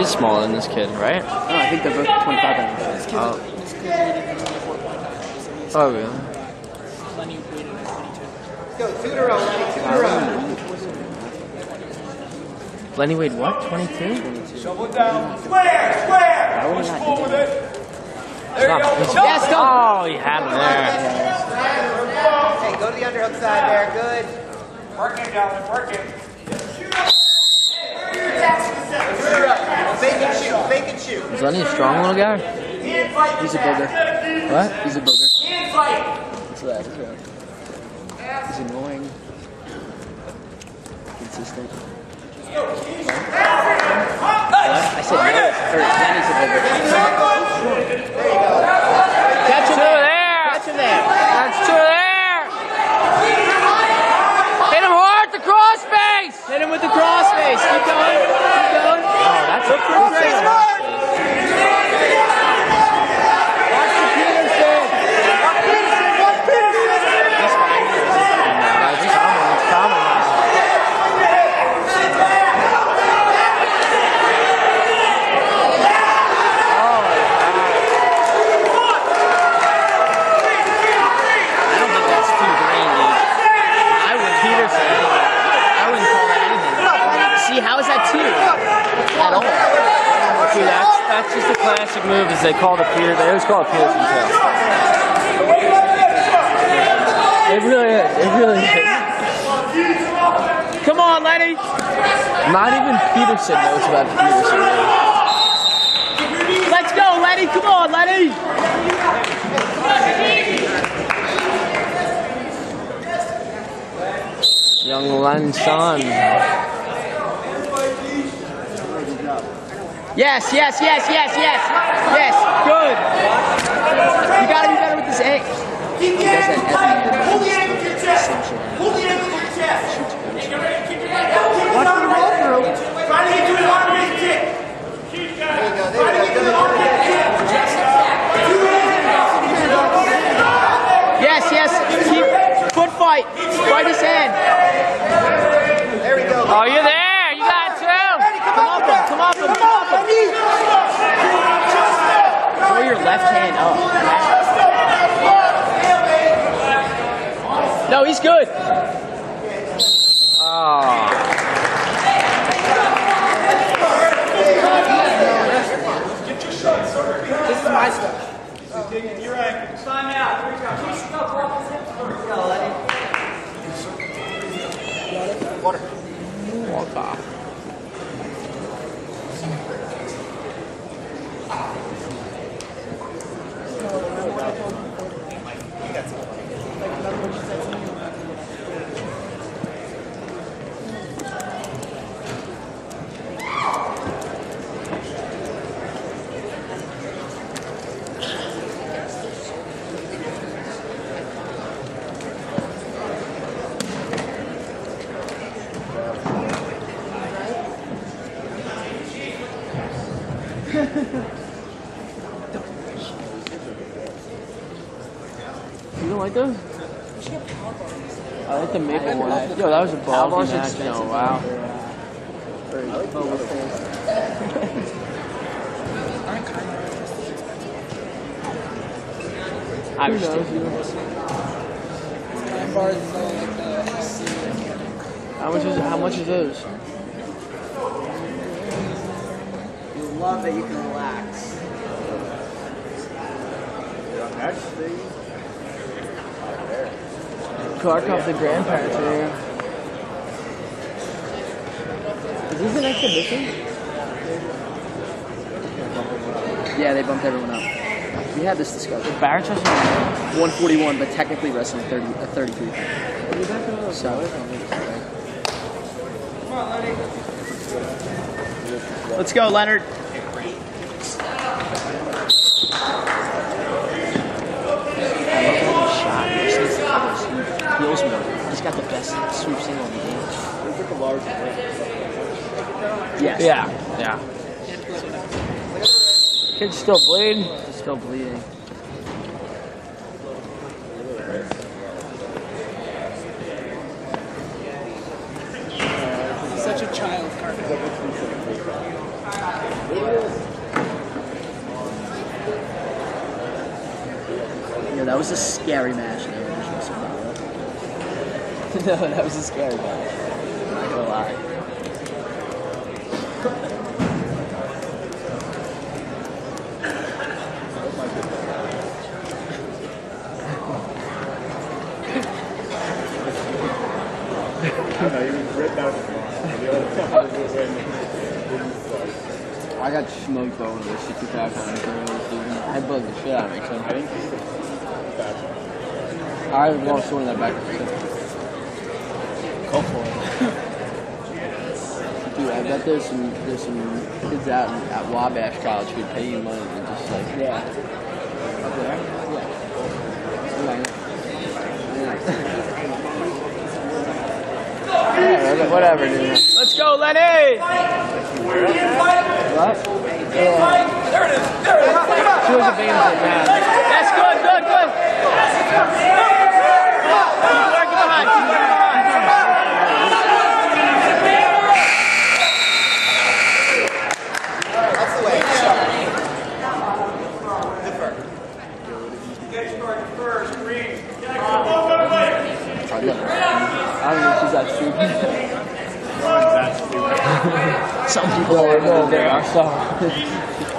is smaller than this kid, right? No, I think they're both 25 pounds. Oh. Oh, really? Lenny weighted 22. Go, two in a row, Lenny, two in a row. Lenny weighed what? 22? Shovel down. Square, square. Push forward it. There you go. Yes, go. Oh, he had him there. Hey, go to the underhook side there, good. Working, Dalvin, working. Fake and shoot, fake and shoot. Is Lenny a strong little guy? He's a booger. What? He's a booger. That's that. That's right. He's annoying. Consistent. I said no. Lenny's a booger. Catch Two him there. there! Catch him there. That's two there! Hit him hard, the cross face! Hit him with the cross face. Keep going. Keep going. Oh, that's a Look for Peterson. Watch the Peterson. He's fine. It's common, it's common now. I don't think that's too green, dude. I would Peterson. I wouldn't call that anything. See, how is that two? At all. Dude, that's that's just a classic move. Is they call the Peter. They always call it Peterson tail. It really is. It really is. Come on, Lenny. Not even Peterson knows about Peterson. Let's go, Lenny. Come on, Lenny. Young Len Son. Yes, yes, yes, yes, yes. Yes, good. You gotta be better with this egg. The does ankle that every tight. year. Pull the ankle to your chest. Same shit. Pull the ankle to your chest. Get ready, keep your head down. Keep Watch it the roll through. Try to get to an arm raise kick. There you go, Try there to you get to go. an arm raise kick. Two hands. Yes, yes. Keep foot fight. Fight his hand. There we go. Oh, you're there. You got two. Come up him. Come up him. Come up him. Throw your left hand up. No, he's good. Oh. This is my stuff. Your ankle. Time out. Here we go. Keep stuff off his hips first. Go, Lenny. Walk off. You don't like those? I like the maple one. Yo, that was a ball Powerball's match. expensive. Wow. I Who understand. knows? Nine bars is all like the SC. How much is how much is those? You love that you can relax. Kharkov, the grandparents are here. Is this an exhibition? Yeah, they bumped everyone up. We had this discussion. Barrett has 141, but technically wrestling 30, uh, 33. So, let's go, Leonard. had the best sweeps in on the game. Like a large. Yes. Yeah, yeah. Kid's still bleeding. He's still bleeding. Such a child, Carter. Yeah, that was a scary match. no, that was a scary one. I'm not gonna lie. I got smoked by one of those 65 pound girls, dude. I bugged the shit out of me. I think I lost one of that back. Go for it. Dude, I bet there's some there's some kids out in, at Wabash College who'd pay you money and just like yeah. Up there? Yeah. Yeah, yeah whatever, dude. Let's go, Lenny! What? Yeah. There it is. There it is. She was a band man. That's good, good, good. Keep working behind, keep working behind. I don't know if she's that stupid. Some people are, no, they are, so.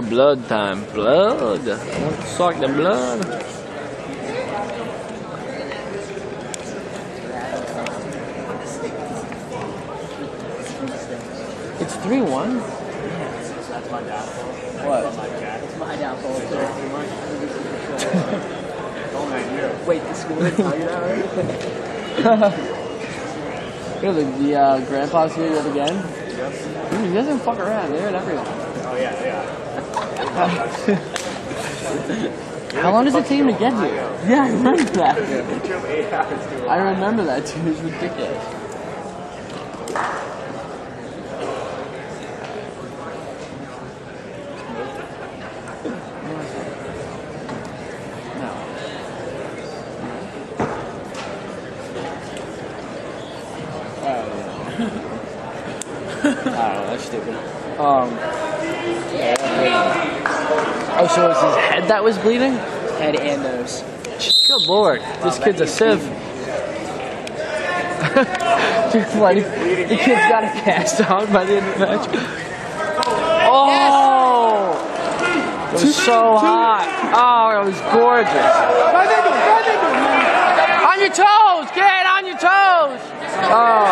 Oh, more blood time. Blood. I want suck the blood. It's 3 1? That's my downfall. What? My jacket. It's my downfall. It's 3 Don't I you? Wait, the school didn't tell you that already? Yeah, the, the uh, grandpa's here yet again. Yep. Dude, he doesn't fuck around. They're at everyone. Oh yeah, yeah. How long does it take him to get here? Yeah, I remember that. It took eight hours to I remember that too. It's ridiculous. No. Oh, yeah. I don't know, that's stupid. Um. Oh, so it was his head that was bleeding? Head and nose. Good lord, this kid's a sieve. Just like the kid's got a cast on by the end of the match. Oh, it was so hot. Oh, it was gorgeous. On your toes, kid, on your toes. Oh.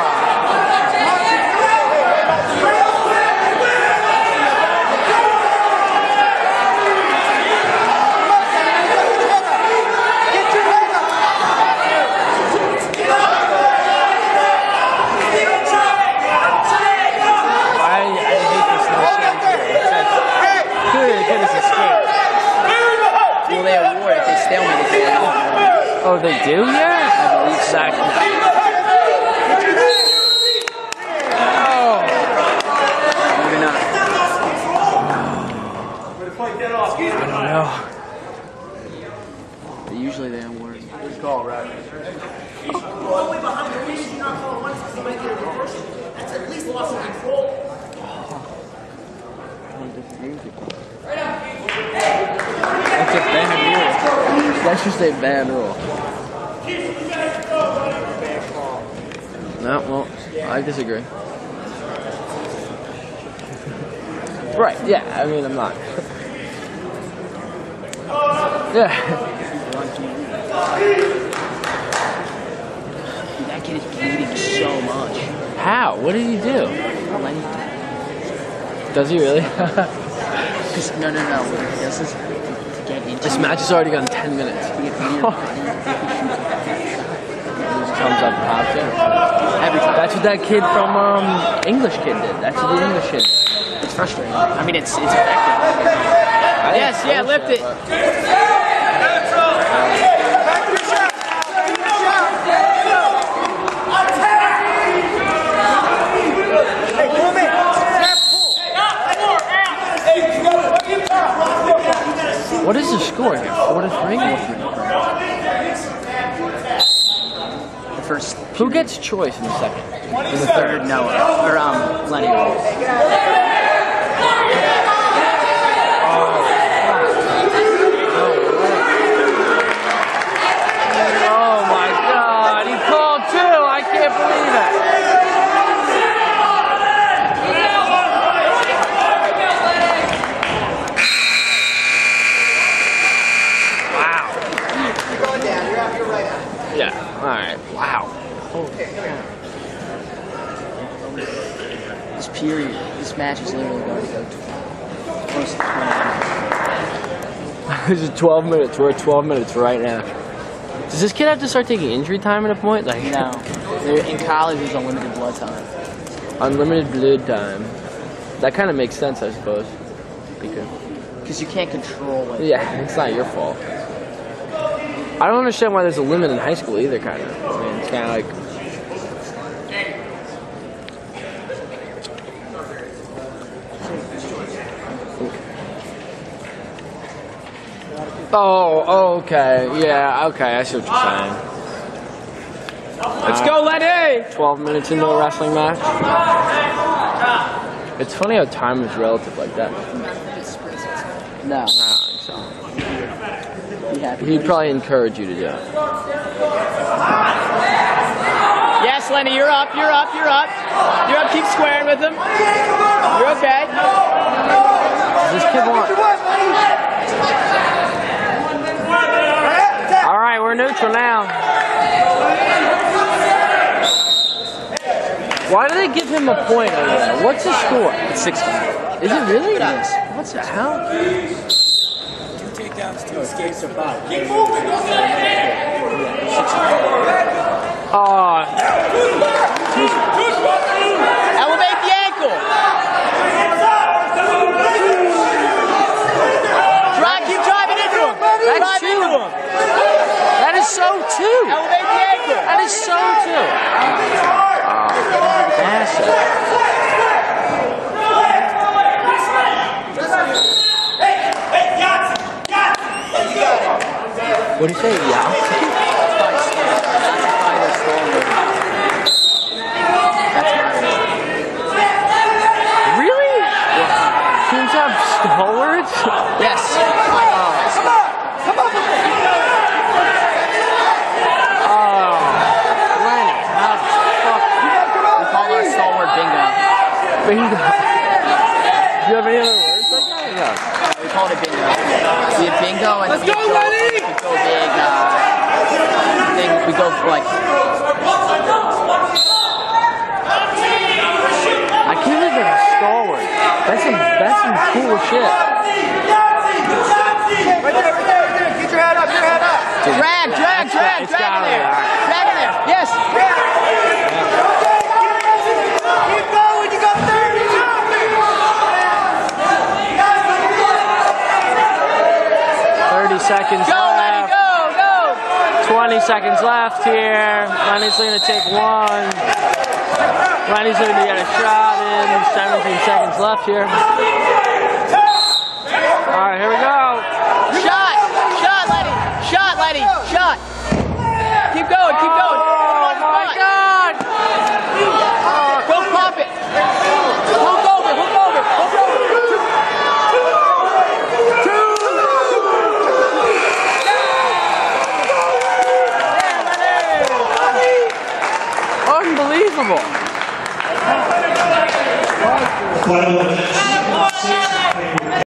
I, I hate this no shame here. Clearly the kid has escaped. Well, they award if they stalemate it. they award. Oh, they do here? I believe exactly. Oh. Maybe not. I don't know. But usually they award. Good call, right? I don't disagree with you. That's a bad bad rule. No, well, I disagree. Right, yeah, I mean, I'm not. yeah. That kid is bleeding so much. How? What did he do? Does he really? No, no, no. Does is to get into this match has already gone 10 minutes. to get near, he, he shoots a shot. He loses comes up top too. Every time. That's what that kid from um, English kid did. That's what the English kid did. It's frustrating. I mean, it's it's effective. Yes, yeah, lift it. but- Hey, pull me. Snap, pull. What is the score here? Four to three. The first Who gets choice in the second? in the third, Noah or um Lenny. Oh my God! He called two. I can't believe it. Wow. You're going down. You're right out. Yeah. All right. Wow. This period, this match is literally going to go to close to 20 minutes. this is 12 minutes. We're at 12 minutes right now. Does this kid have to start taking injury time at a point? Like No, in college there's unlimited blood time. unlimited blood time. That kind of makes sense, I suppose. Because Because you can't control it. yeah, it's not your fault. I don't understand why there's a limit in high school either. Kind of. I mean, it's kind of like. Oh, oh, okay. Yeah, okay. I see what you're saying. Let's go, uh, Lenny! 12 minutes into a wrestling match. It's funny how time is relative like that. No, I don't think so. Be happy. He'd probably encourage you to do it. Yes, Lenny, you're up, you're up, you're up. You're up, keep squaring with him. You're okay. Does this kid want? All right, we're neutral now. Why do they give him a point over there? What's his score? It's 16. Is it really? Yes. What the hell? Oh, ah. Elevate the ankle. Drive, keep driving into him. That's Drive into him. that is so too. Elevate the ankle. That is so too. Oh, massive. You say? Yeah. Really? Teams have stalwarts? Yes. Oh, Lenny, how the fuck? We call our stalwart bingo. Bingo. Do you have any other words like that? No. We call it bingo. We have bingo and then we go, we go big. Uh, thing. We go for like I can't believe they're a stalwart. That's some, that's some cool shit. Right there, right there, right there. Get your head up. Your head up. drag, drag, It's drag, it's drag in it, there. alright. Drag in there. Yes. Keep going. You got 30. 30 seconds Go, Lenny, left. go, go. 20 seconds left here. Lenny's going to take one. Lenny's going to get a shot in. 17 seconds left here.